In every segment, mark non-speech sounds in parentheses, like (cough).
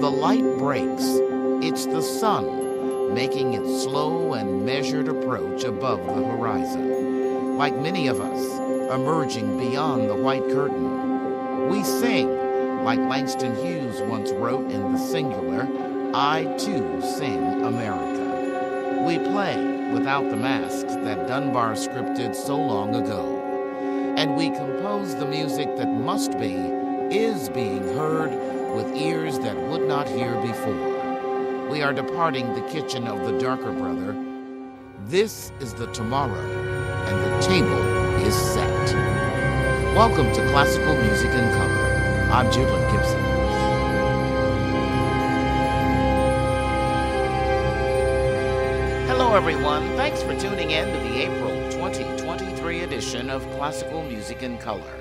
The light breaks. It's the sun making its slow and measured approach above the horizon. Like many of us, emerging beyond the white curtain. We sing, like Langston Hughes once wrote in the singular, I too sing America. We play without the masks that Dunbar scripted so long ago. And we compose the music that must be, is being heard with ears that would not hear before. We are departing the kitchen of the darker brother. This is the tomorrow, and the table is set. Welcome to Classical Music in Color. I'm Judlyne Gibson. Hello, everyone. Thanks for tuning in to the April 2023 edition of Classical Music in Color.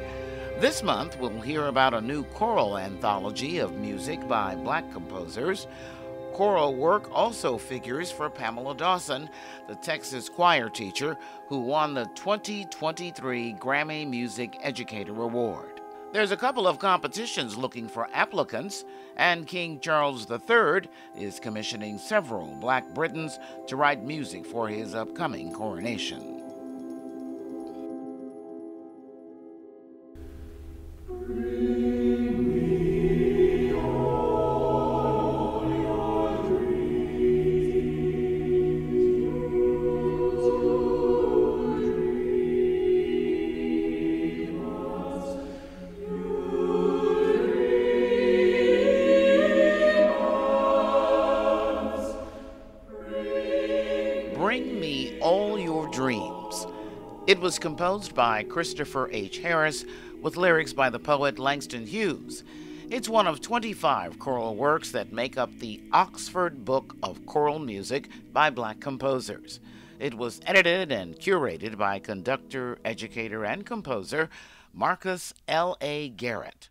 This month, we'll hear about a new choral anthology of music by black composers. Choral work also figures for Pamela Dawson, the Texas choir teacher who won the 2023 Grammy Music Educator Award. There's a couple of competitions looking for applicants, and King Charles III is commissioning several Black Britons to write music for his upcoming coronation. It was composed by Christopher H. Harris with lyrics by the poet Langston Hughes. It's one of 25 choral works that make up the Oxford Book of Choral Music by black composers. It was edited and curated by conductor, educator, and composer Marques L. A. Garrett.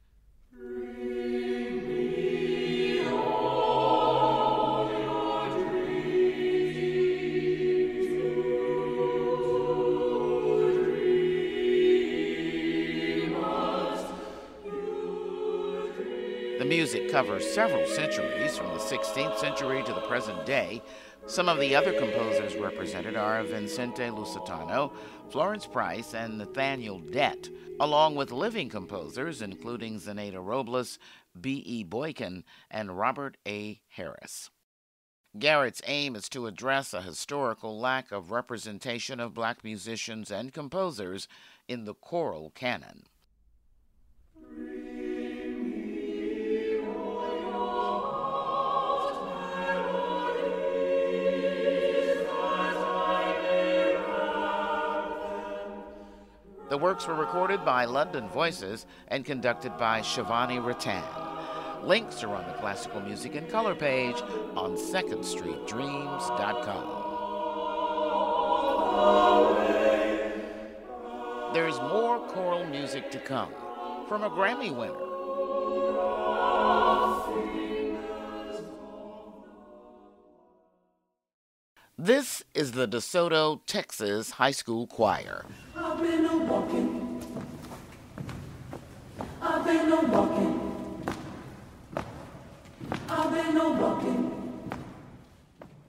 Music covers several centuries, from the 16th century to the present day. Some of the other composers represented are Vincente Lusitano, Florence Price, and Nathaniel Dett, along with living composers including Zanaida Robles, B.E. Boykin, and Robert A. Harris. Garrett's aim is to address a historical lack of representation of black musicians and composers in the choral canon. The works were recorded by London Voices and conducted by Shivani Ratan. Links are on the Classical Music in Color page on secondstreetdreams.com. There's more choral music to come from a Grammy winner. This is the DeSoto, Texas High School Choir. Been a walking. I've been a walking.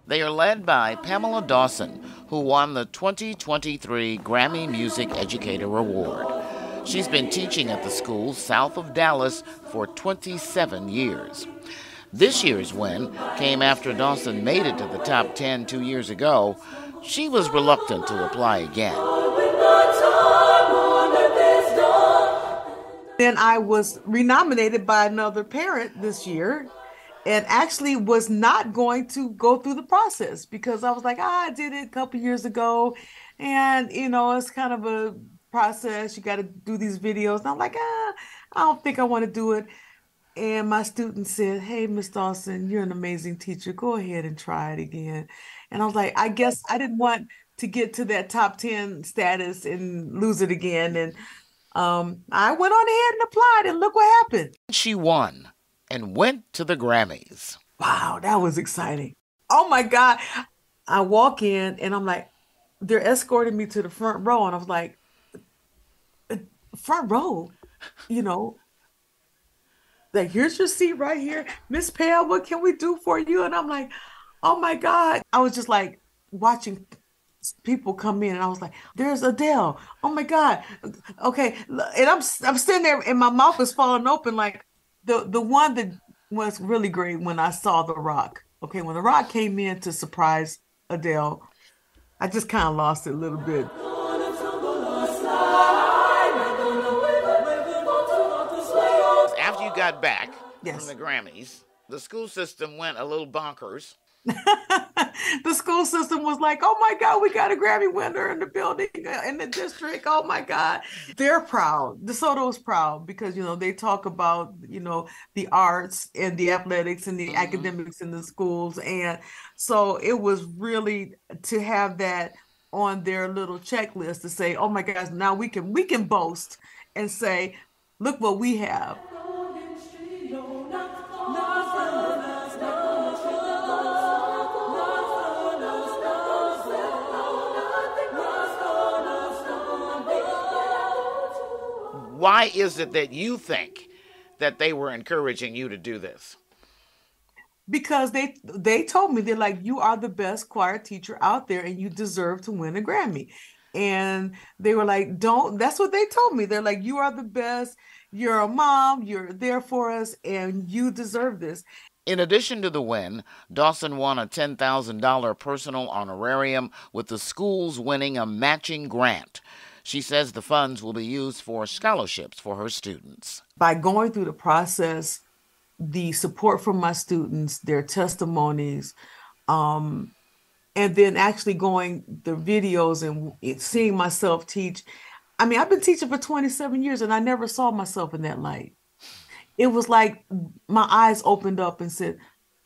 They are led by Pamela Dawson, who won the 2023 Grammy Music Educator Award. She's been teaching at the school south of Dallas for 27 years. This year's win came after Dawson made it to the top 10 two years ago. She was reluctant to apply again. Then I was renominated by another parent this year and actually was not going to go through the process because I was like, ah, I did it a couple years ago. And, you know, it's kind of a process. You got to do these videos. And I'm like, ah, I don't think I want to do it. And my student said, Hey, Miss Dawson, you're an amazing teacher. Go ahead and try it again. And I was like, I guess I didn't want to get to that top 10 status and lose it again. And um, I went on ahead and applied, and look what happened. She won and went to the Grammys. Wow, that was exciting. Oh my God. I walk in and I'm like, they're escorting me to the front row. And I was like, front row, you know, like, here's your seat right here. Miss Pam, what can we do for you? And I'm like, oh my God. I was just like watching people come in and I was like, there's Adele. Oh my God. Okay. And I'm I'm sitting there and my mouth is falling open. Like the the one that was really great when I saw The Rock. Okay, when The Rock came in to surprise Adele, I just kind of lost it a little bit. After you got back Yes. from the Grammys, the school system went a little bonkers. (laughs) the school system was like, "Oh my God, we got a Grammy winner in the building uh, in the district." Oh my God, they're proud. DeSoto's proud because you know they talk about you know the arts and the athletics and the Mhm. academics in the schools, and so it was really to have that on their little checklist to say, "Oh my gosh, now we can we can boast and say, look what we have." Why is it that you think that they were encouraging you to do this? because they they told me they're like you are the best choir teacher out there and you deserve to win a Grammy. And they were like, don't, that's what they told me. They're like, you are the best. You're a mom. You're there for us and you deserve this. In addition to the win, Dawson won a $10,000 personal honorarium, with the schools winning a matching grant. She says the funds will be used for scholarships for her students. By going through the process, the support from my students, their testimonies, um, and then actually going the videos and seeing myself teach. I mean, I've been teaching for 27 years and I never saw myself in that light. It was like my eyes opened up and said,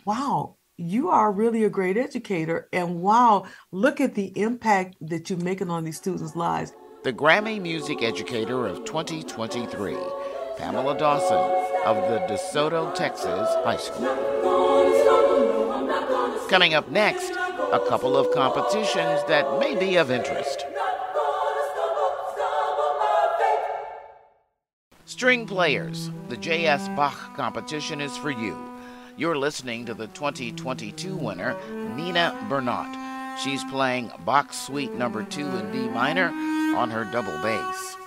wow, you are really a great educator. And wow, look at the impact that you're making on these students' lives. The Grammy Music Educator of 2023, Pamela Dawson of the DeSoto, Texas High School. Coming up next, a couple of competitions that may be of interest. String players, the J.S. Bach competition is for you. You're listening to the 2022 winner, Nina Bernat. She's playing Bach Suite number 2 in D minor on her double bass.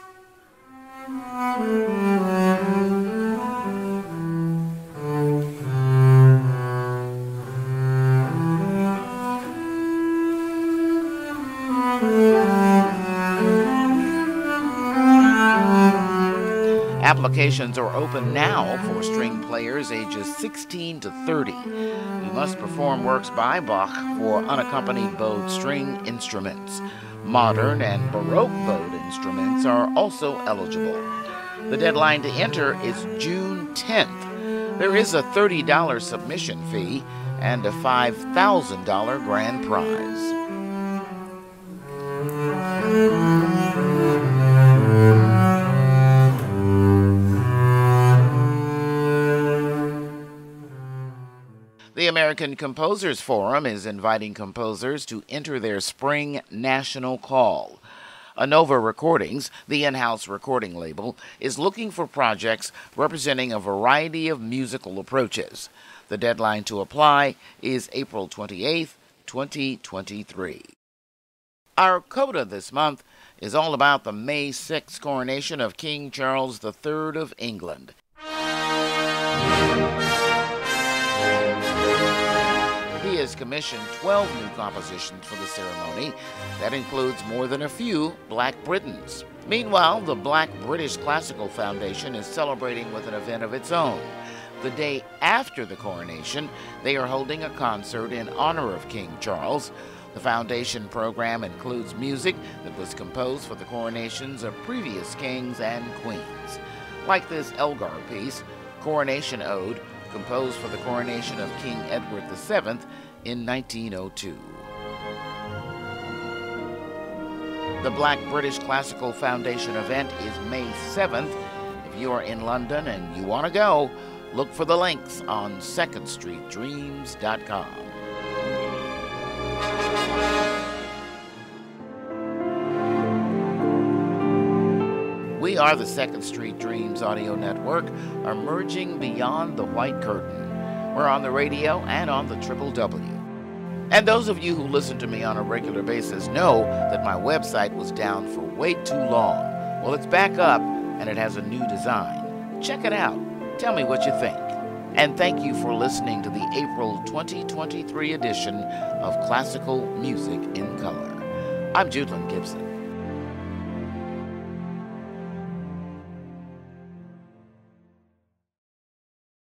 Applications are open now for string players ages 16 to 30. You must perform works by Bach for unaccompanied bowed string instruments. Modern and Baroque bowed instruments are also eligible. The deadline to enter is June 10th. There is a $30 submission fee and a $5,000 grand prize. The American Composers Forum is inviting composers to enter their spring national call. Innova Recordings, the in house recording label, is looking for projects representing a variety of musical approaches. The deadline to apply is April 28, 2023. Our coda this month is all about the May 6th coronation of King Charles III of England. Has commissioned 12 new compositions for the ceremony. That includes more than a few Black Britons. Meanwhile, the Black British Classical Foundation is celebrating with an event of its own. The day after the coronation, they are holding a concert in honor of King Charles. The foundation program includes music that was composed for the coronations of previous kings and queens. Like this Elgar piece, Coronation Ode, composed for the coronation of King Edward VII in 1902. The Black British Classical Foundation event is May 7th. If you are in London and you want to go, look for the links on secondstreetdreams.com. We are the Second Street Dreams Audio Network, emerging beyond the white curtain. We're on the radio and on the Triple W. And those of you who listen to me on a regular basis know that my website was down for way too long. Well, it's back up and it has a new design. Check it out. Tell me what you think. And thank you for listening to the April 2023 edition of Classical Music in Color. I'm Judlyne Gibson.